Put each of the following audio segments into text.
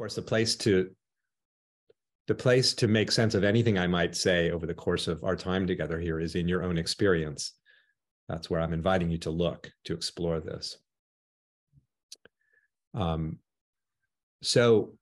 course, the place to the place to make sense of anything I might say over the course of our time together here is in your own experience. That's where I'm inviting you to look to explore this. Um, so,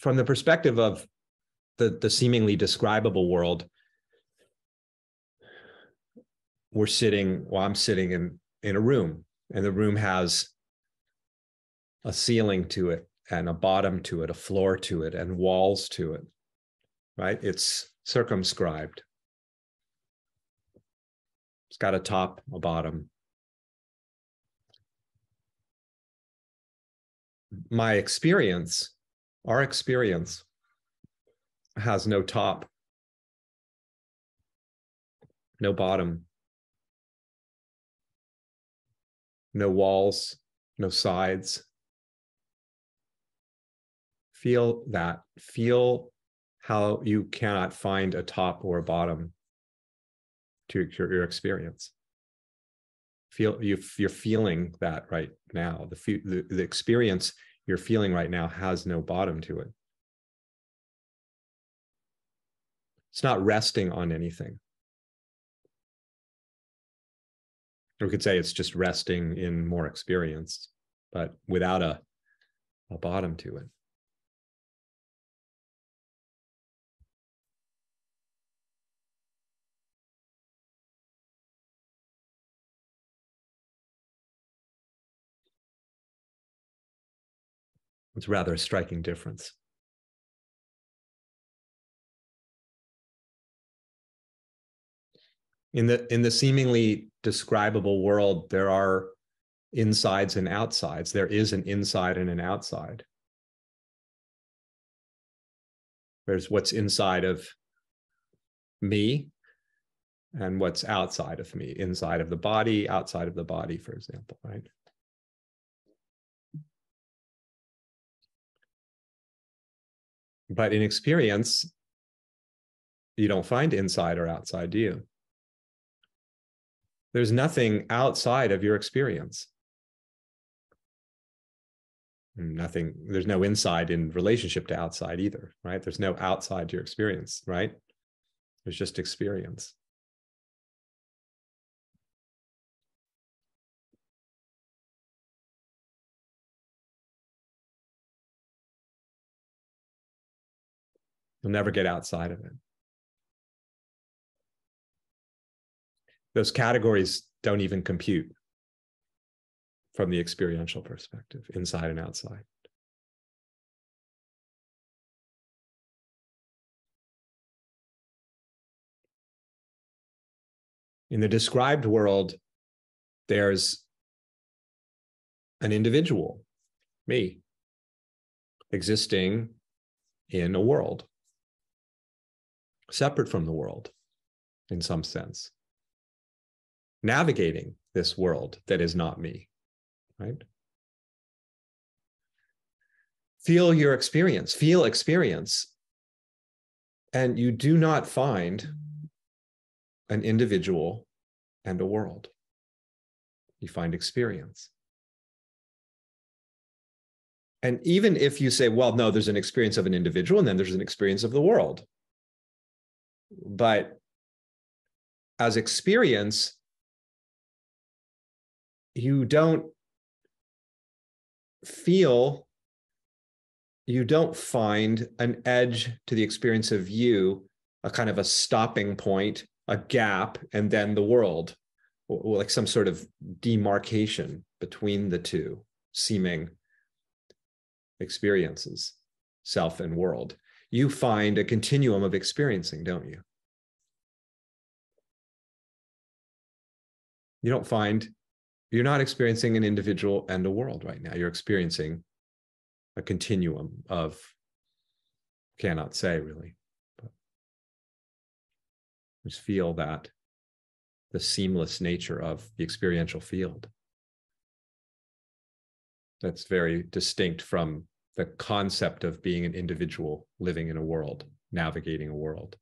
from the perspective of the, the seemingly describable world, we're sitting, well, I'm sitting in, in a room, and the room has a ceiling to it and a bottom to it, a floor to it, and walls to it, right? It's circumscribed. It's got a top, a bottom. My experience, our experience, has no top, no bottom, no walls, no sides, feel that feel how you cannot find a top or a bottom to your, your experience. Feel you you're feeling that right now. The, the the experience you're feeling right now has no bottom to it. It's not resting on anything. We could say it's just resting in more experience but without a a bottom to it It's rather a striking difference. In the in the seemingly describable world, there are insides and outsides. There is an inside and an outside. There's what's inside of me and what's outside of me, inside of the body, outside of the body, for example, right? But in experience, you don't find inside or outside, do you? There's nothing outside of your experience. Nothing, there's no inside in relationship to outside either, right? There's no outside to your experience, right? There's just experience. You'll never get outside of it. Those categories don't even compute from the experiential perspective, inside and outside. In the described world, there's an individual, me, existing in a world separate from the world in some sense, navigating this world that is not me, right? Feel your experience, feel experience. And you do not find an individual and a world. You find experience. And even if you say, well, no, there's an experience of an individual and then there's an experience of the world, but as experience, you don't feel, you don't find an edge to the experience of you, a kind of a stopping point, a gap, and then the world, or like some sort of demarcation between the two seeming experiences, self and world you find a continuum of experiencing, don't you? You don't find, you're not experiencing an individual and a world right now. You're experiencing a continuum of, cannot say really, but just feel that the seamless nature of the experiential field. That's very distinct from the concept of being an individual living in a world, navigating a world.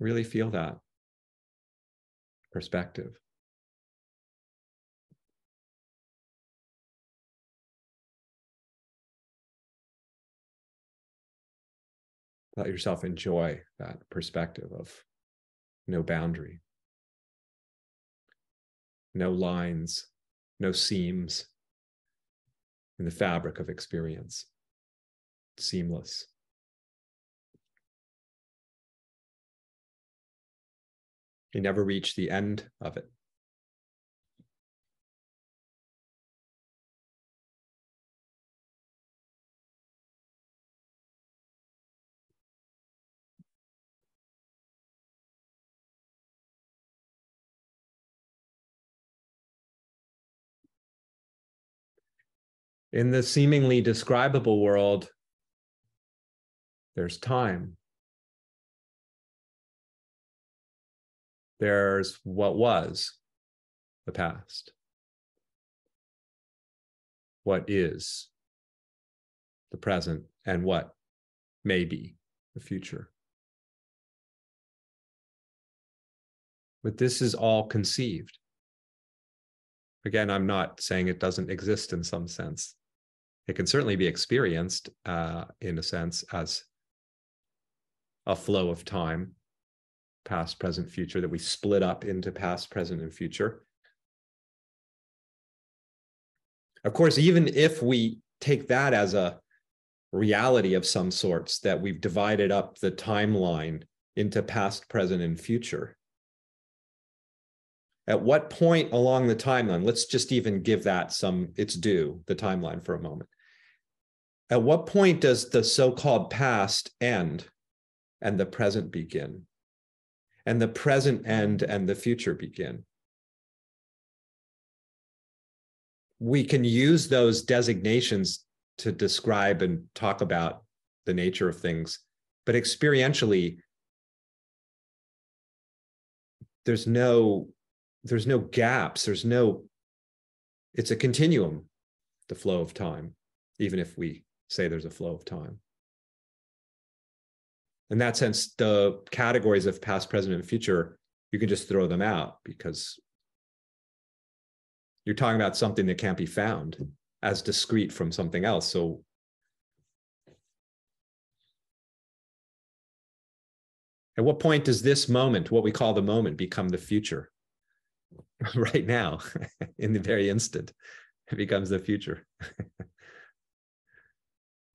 Really feel that perspective. Let yourself enjoy that perspective of no boundary, no lines, no seams in the fabric of experience, seamless. You never reach the end of it. In the seemingly describable world, there's time. There's what was the past. What is the present and what may be the future. But this is all conceived. Again, I'm not saying it doesn't exist in some sense. It can certainly be experienced uh, in a sense as a flow of time, past, present, future, that we split up into past, present, and future. Of course, even if we take that as a reality of some sorts, that we've divided up the timeline into past, present, and future, at what point along the timeline, let's just even give that some its due, the timeline for a moment. At what point does the so called past end and the present begin? And the present end and the future begin? We can use those designations to describe and talk about the nature of things, but experientially, there's no there's no gaps there's no it's a continuum the flow of time even if we say there's a flow of time. In that sense the categories of past present and future you can just throw them out because you're talking about something that can't be found as discrete from something else. So at what point does this moment what we call the moment become the future? Right now in the very instant it becomes the future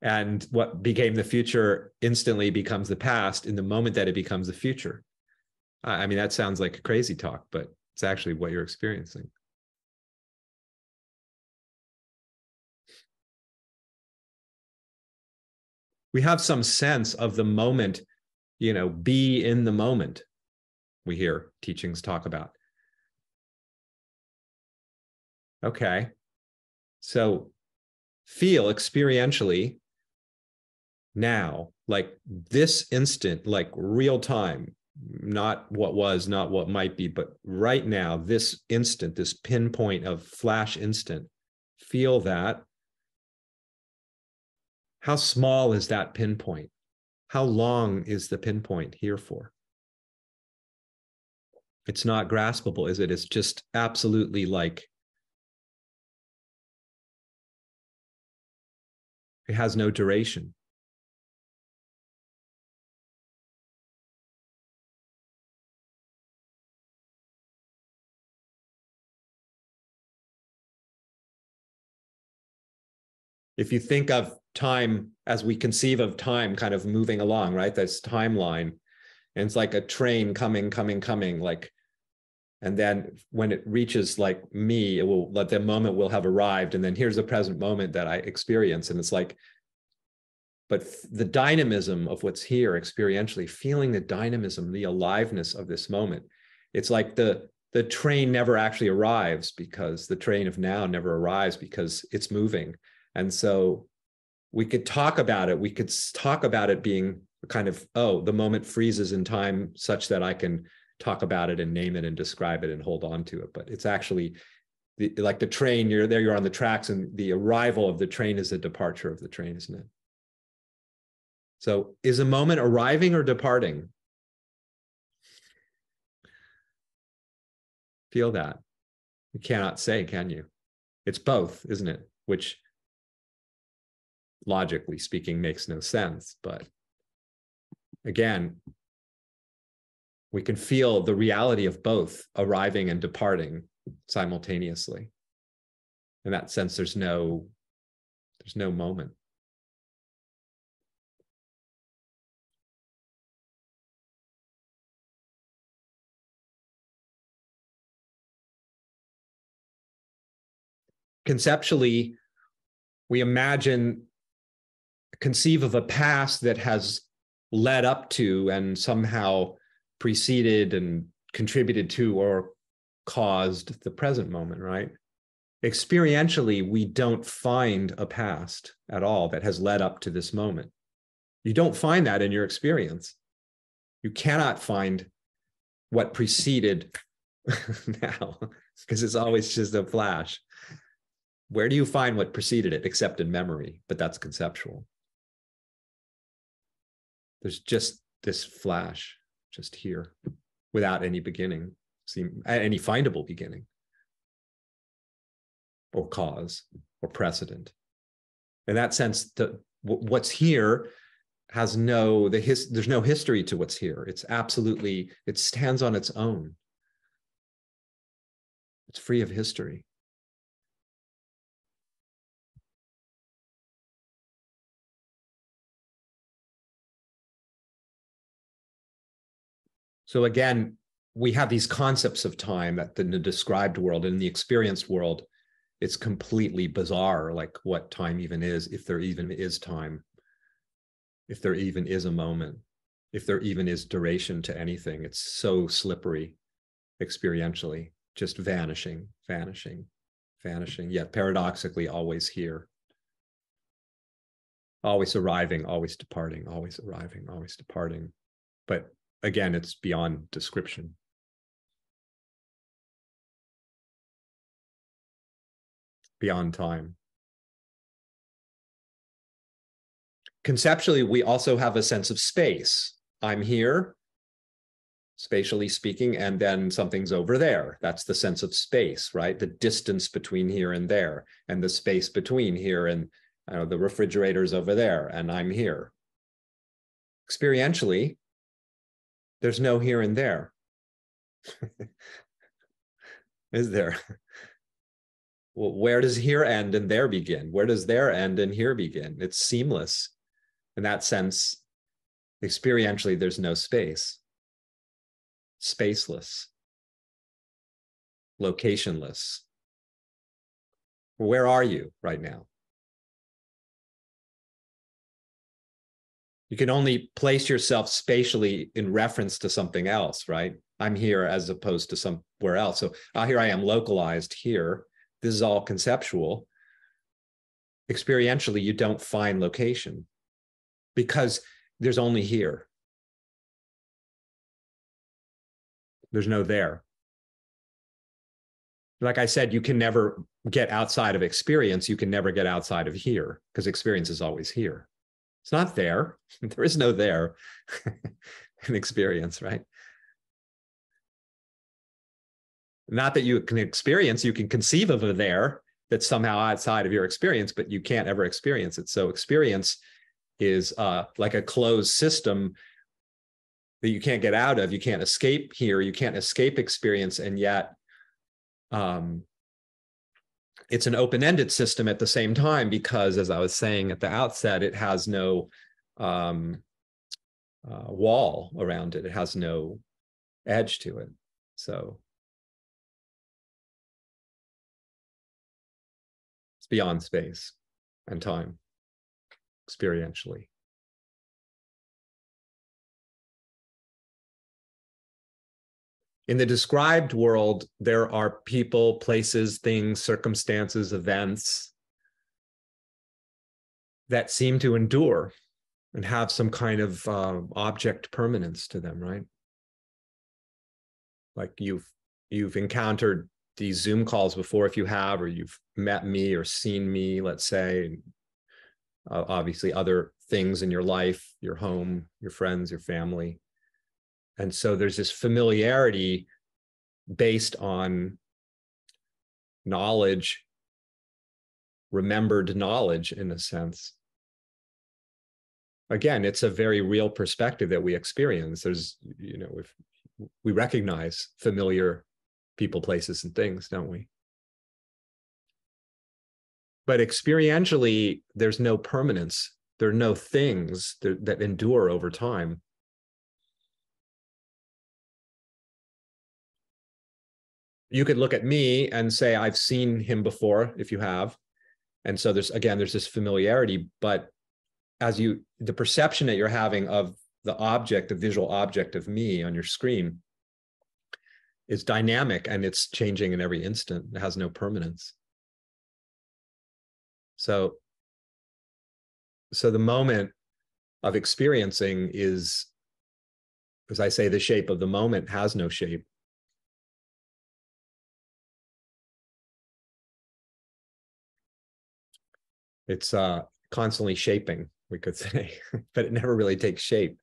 and what became the future instantly becomes the past in the moment that it becomes the future. I mean that sounds like crazy talk but it's actually what you're experiencing. We have some sense of the moment you know be in the moment we hear teachings talk about. Okay. So feel experientially now, like this instant, like real time, not what was, not what might be, but right now, this instant, this pinpoint of flash instant, feel that. How small is that pinpoint? How long is the pinpoint here for? It's not graspable, is it? It's just absolutely like It has no duration. If you think of time as we conceive of time kind of moving along, right? This timeline. And it's like a train coming, coming, coming, like and then when it reaches like me it will let the moment will have arrived and then here's the present moment that i experience and it's like but the dynamism of what's here experientially feeling the dynamism the aliveness of this moment it's like the the train never actually arrives because the train of now never arrives because it's moving and so we could talk about it we could talk about it being kind of oh the moment freezes in time such that i can talk about it and name it and describe it and hold on to it. But it's actually the, like the train, you're there, you're on the tracks, and the arrival of the train is the departure of the train, isn't it? So is a moment arriving or departing? Feel that. You cannot say, can you? It's both, isn't it? Which logically speaking makes no sense. But again, we can feel the reality of both arriving and departing simultaneously. In that sense, there's no there's no moment. Conceptually, we imagine conceive of a past that has led up to and somehow preceded and contributed to or caused the present moment, right? Experientially, we don't find a past at all that has led up to this moment. You don't find that in your experience. You cannot find what preceded now because it's always just a flash. Where do you find what preceded it except in memory? But that's conceptual. There's just this flash just here without any beginning, any findable beginning or cause or precedent. In that sense, the, what's here has no the his there's no history to what's here. It's absolutely it stands on its own. It's free of history. So again, we have these concepts of time that in the described world, and in the experienced world, it's completely bizarre, like what time even is, if there even is time, if there even is a moment, if there even is duration to anything. It's so slippery experientially, just vanishing, vanishing, vanishing, yet paradoxically always here. Always arriving, always departing, always arriving, always departing. But again, it's beyond description. Beyond time. Conceptually, we also have a sense of space. I'm here, spatially speaking, and then something's over there. That's the sense of space, right? The distance between here and there, and the space between here and the refrigerator's over there, and I'm here. Experientially, there's no here and there. Is there? Well, where does here end and there begin? Where does there end and here begin? It's seamless. In that sense, experientially, there's no space, spaceless, locationless. Where are you right now? You can only place yourself spatially in reference to something else, right? I'm here as opposed to somewhere else. So ah, here I am localized here. This is all conceptual. Experientially, you don't find location because there's only here. There's no there. Like I said, you can never get outside of experience. You can never get outside of here because experience is always here. It's not there. There is no there in experience, right? Not that you can experience, you can conceive of a there that's somehow outside of your experience, but you can't ever experience it. So experience is uh, like a closed system that you can't get out of. You can't escape here. You can't escape experience, and yet um, it's an open-ended system at the same time because as i was saying at the outset it has no um, uh, wall around it. It has no edge to it. So. It's beyond space and time experientially in the described world, there are people, places, things, circumstances, events that seem to endure and have some kind of uh, object permanence to them, right? Like you've you've encountered these Zoom calls before, if you have, or you've met me or seen me, let's say. Uh, obviously, other things in your life, your home, your friends, your family and so there's this familiarity based on knowledge, remembered knowledge in a sense. Again, it's a very real perspective that we experience. There's, you know, if we recognize familiar people, places, and things, don't we? But experientially, there's no permanence. There are no things that, that endure over time. You could look at me and say, I've seen him before, if you have. And so there's, again, there's this familiarity, but as you, the perception that you're having of the object, the visual object of me on your screen is dynamic and it's changing in every instant. It has no permanence. So, so the moment of experiencing is, as I say, the shape of the moment has no shape. It's uh, constantly shaping, we could say, but it never really takes shape.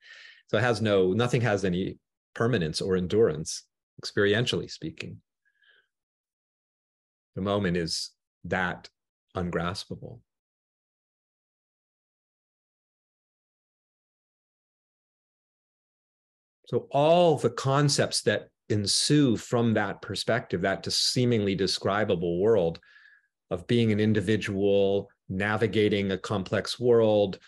So it has no, nothing has any permanence or endurance, experientially speaking. The moment is that ungraspable. So all the concepts that ensue from that perspective, that seemingly describable world of being an individual, navigating a complex world,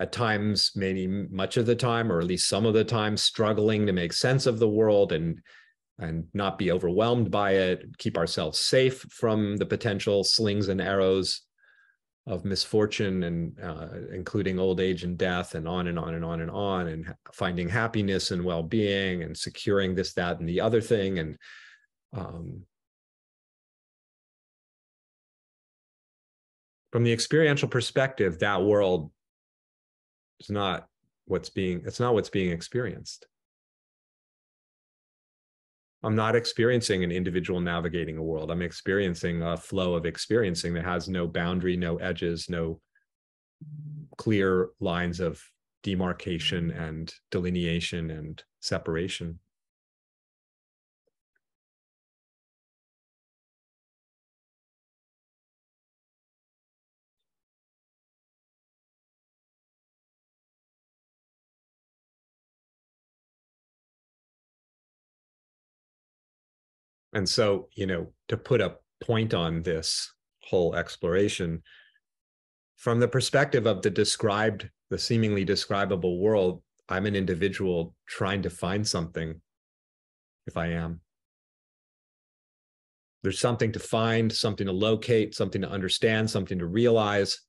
at times, maybe much of the time, or at least some of the time, struggling to make sense of the world and and not be overwhelmed by it, keep ourselves safe from the potential slings and arrows of misfortune and uh, including old age and death and on and on and on and on and finding happiness and well-being and securing this that and the other thing and um, from the experiential perspective that world is not what's being it's not what's being experienced I'm not experiencing an individual navigating a world. I'm experiencing a flow of experiencing that has no boundary, no edges, no clear lines of demarcation and delineation and separation. And so, you know, to put a point on this whole exploration, from the perspective of the described, the seemingly describable world, I'm an individual trying to find something if I am. There's something to find, something to locate, something to understand, something to realize,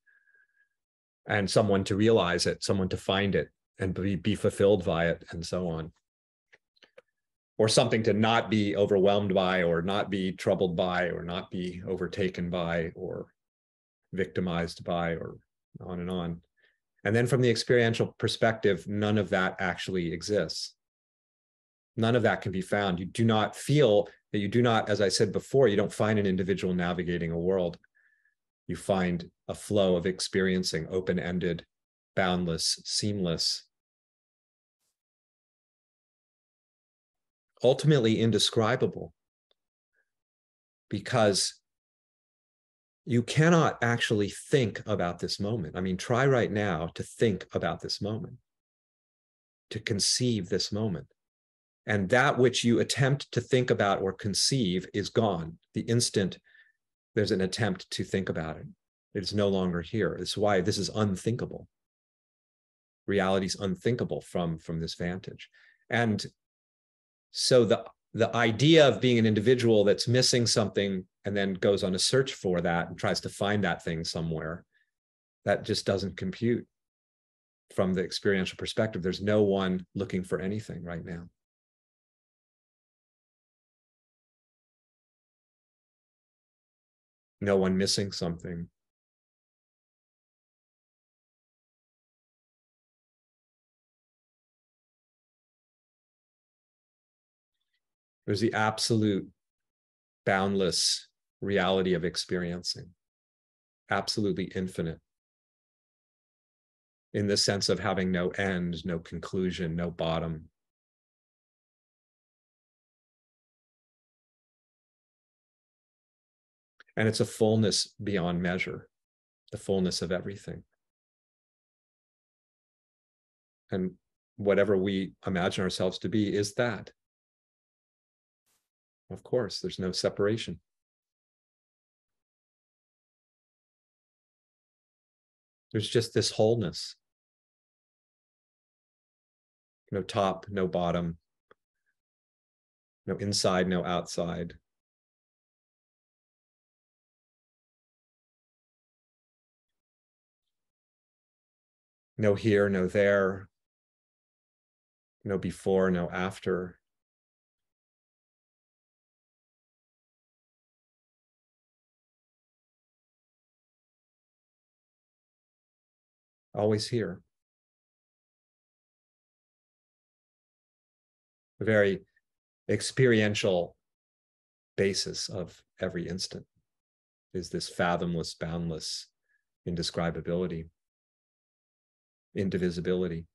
and someone to realize it, someone to find it and be, be fulfilled by it, and so on or something to not be overwhelmed by or not be troubled by or not be overtaken by or victimized by or on and on. And then from the experiential perspective none of that actually exists. None of that can be found. You do not feel that you do not as i said before you don't find an individual navigating a world. You find a flow of experiencing open-ended boundless seamless ultimately indescribable because you cannot actually think about this moment. I mean, try right now to think about this moment, to conceive this moment. And that which you attempt to think about or conceive is gone. The instant there's an attempt to think about it, it's no longer here. It's why this is unthinkable. Reality is unthinkable from, from this vantage. And so the the idea of being an individual that's missing something and then goes on a search for that and tries to find that thing somewhere that just doesn't compute from the experiential perspective. There's no one looking for anything right now. No one missing something There's the absolute boundless reality of experiencing, absolutely infinite in the sense of having no end, no conclusion, no bottom. And it's a fullness beyond measure, the fullness of everything. And whatever we imagine ourselves to be is that. Of course, there's no separation. There's just this wholeness. No top, no bottom, no inside, no outside. No here, no there. No before, no after. Always here. A very experiential basis of every instant is this fathomless, boundless indescribability, indivisibility.